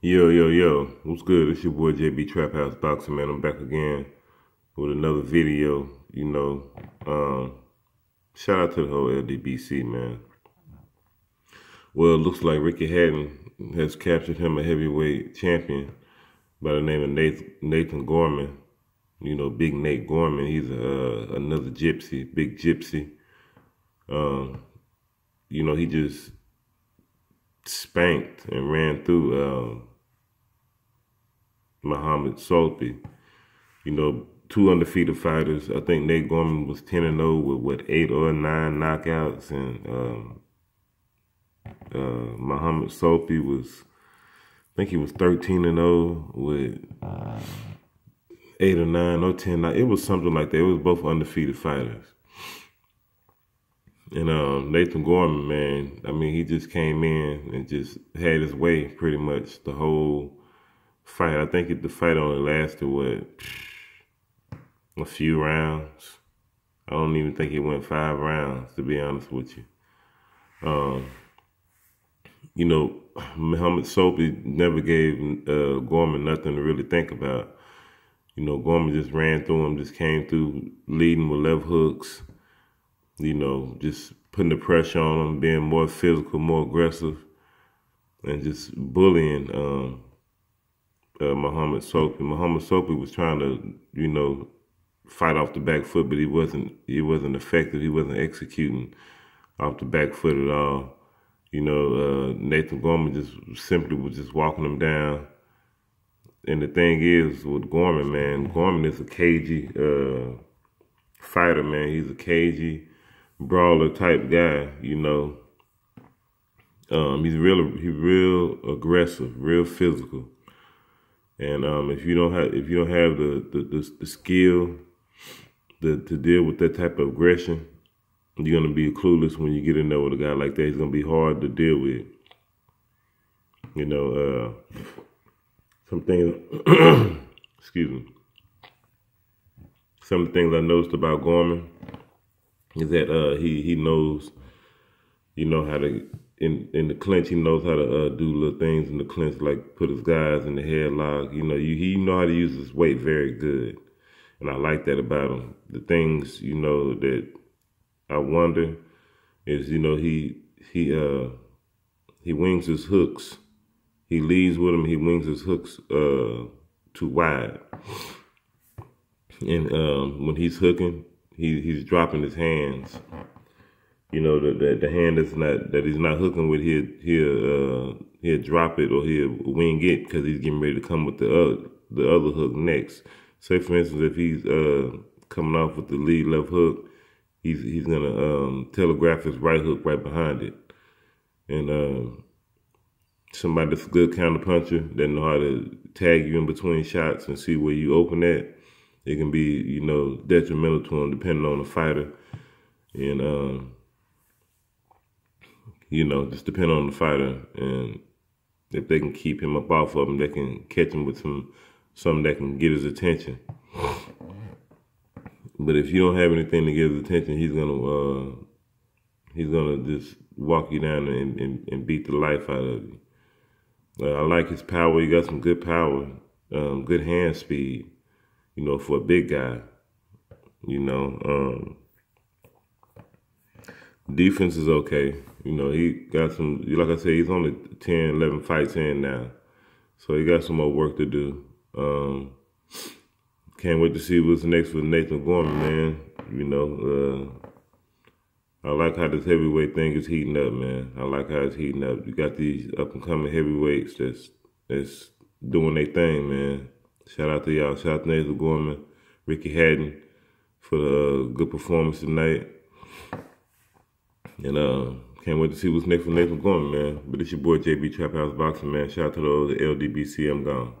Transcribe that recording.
Yo, yo, yo, what's good? It's your boy JB Trap House Boxing, man. I'm back again with another video, you know. Um, shout out to the whole LDBC, man. Well, it looks like Ricky Hatton has captured him a heavyweight champion by the name of Nathan, Nathan Gorman. You know, Big Nate Gorman. He's uh, another gypsy, big gypsy. Um, you know, he just spanked and ran through um, Mohamed Soltby. You know, two undefeated fighters. I think Nate Gorman was 10 and 0 with what eight or nine knockouts, and um, uh, Mohamed Soltby was, I think he was 13 and 0 with eight or nine or 10. It was something like that. It was both undefeated fighters. And um, Nathan Gorman, man, I mean, he just came in and just had his way pretty much the whole fight. I think it, the fight only lasted, what, a few rounds. I don't even think it went five rounds, to be honest with you. Um, you know, Mohamed Soltby never gave uh, Gorman nothing to really think about. You know, Gorman just ran through him, just came through leading with left hooks you know, just putting the pressure on him, being more physical, more aggressive, and just bullying um, uh, Mohamed Soltby. Mohamed Soltby was trying to, you know, fight off the back foot, but he wasn't. He wasn't effective. He wasn't executing off the back foot at all. You know, uh, Nathan Gorman just simply was just walking him down. And the thing is with Gorman, man, Gorman is a cagey uh, fighter, man. He's a cagey brawler type guy, you know. Um, he's real, he's real aggressive, real physical. And um, if you don't have, if you don't have the the, the, the skill to, to deal with that type of aggression, you're gonna be clueless when you get in there with a guy like that. He's gonna be hard to deal with. You know, uh, some things. excuse me. Some things I noticed about Gorman is that uh, he he knows, you know how to in in the clinch. He knows how to uh, do little things in the clinch, like put his guys in the headlock. You know, you, he know how to use his weight very good, and I like that about him. The things you know that I wonder is you know he he uh he wings his hooks. He leads with him. He wings his hooks uh too wide, and um, when he's hooking, he he's dropping his hands. You know, the, the, the hand that's not that he's not hooking with, he'll he'll uh, he'll drop it or he'll wing it because he's getting ready to come with the other the other hook next. Say for instance, if he's uh, coming off with the lead left hook, he's he's gonna um, telegraph his right hook right behind it, and uh, somebody that's a good counter puncher that know how to tag you in between shots and see where you open at it can be, you know, detrimental to him depending on the fighter. And, um, you know, just depend on the fighter. And if they can keep him up off of him, they can catch him with some something that can get his attention. But if you don't have anything to get his attention, he's gonna uh, he's gonna just walk you down and, and, and beat the life out of you. Uh, I like his power. He got some good power, um, good hand speed you know, for a big guy. You know, um, defense is okay. You know, he got some, like I said, he's only 10, 11 fights in now. So he got some more work to do. Um, can't wait to see what's next with Nathan Gorman, man. You know, uh, I like how this heavyweight thing is heating up, man. I like how it's heating up. You got these up and coming heavyweights that's that's doing their thing, man. Shout out to y'all. Shout out to Nathan Gorman, Ricky Hatton for the uh, good performance tonight. And uh, can't wait to see what's next for Nathan Gorman, man. But it's your boy JB Trap House Boxing, man. Shout out to the LDBC. I'm gone.